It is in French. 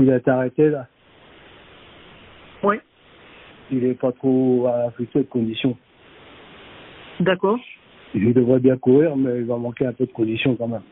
qu'il a été arrêté là. Oui. Il n'est pas trop affecté de conditions. D'accord. Il devrait bien courir, mais il va manquer un peu de conditions quand même.